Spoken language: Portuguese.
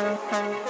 Música